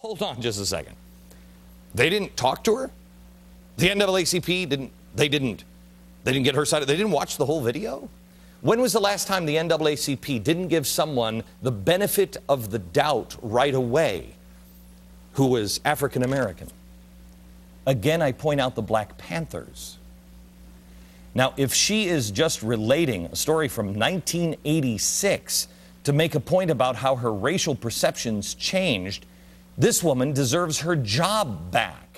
Hold on just a second. They didn't talk to her? The NAACP didn't they didn't they didn't get her side. They didn't watch the whole video? When was the last time the NAACP didn't give someone the benefit of the doubt right away who was African American? Again, I point out the Black Panthers. Now, if she is just relating a story from 1986 to make a point about how her racial perceptions changed, this woman deserves her job back.